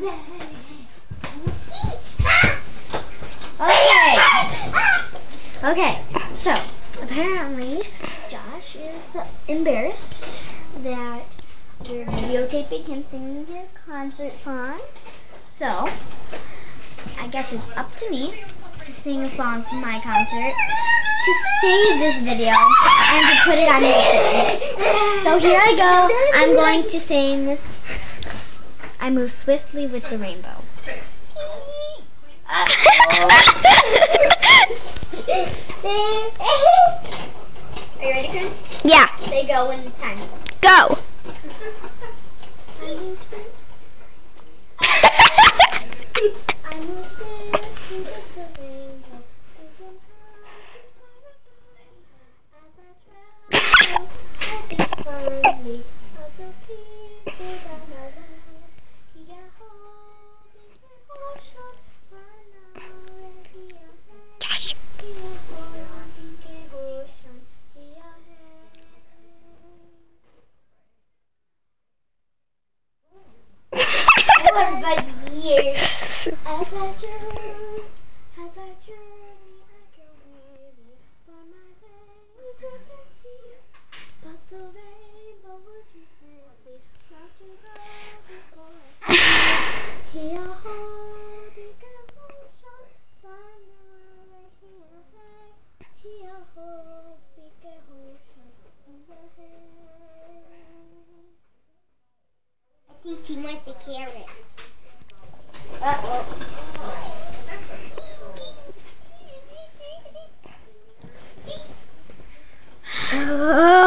Okay. Okay. So apparently, Josh is embarrassed that we're videotaping him singing his concert song. So I guess it's up to me to sing a song from my concert, to save this video, and to put it on YouTube. So here I go. I'm going to sing I Move Swiftly with the Rainbow. Are you ready? Yeah, They go when the time. go. I move swiftly with the rainbow, taking as I travel, I think fondly of the people that I love. Yahoo, ocean, sana, yahoo, Josh. yahoo, ocean, yahoo. But years. As I journey, as I journey, I can wait for my sea. But the rainbow was recently lost to go before I see. Here, hold it, careful, shot, sun, here, hey. Here, hold it, careful, shot, here, hey. I think she wants the carrot. Uh oh.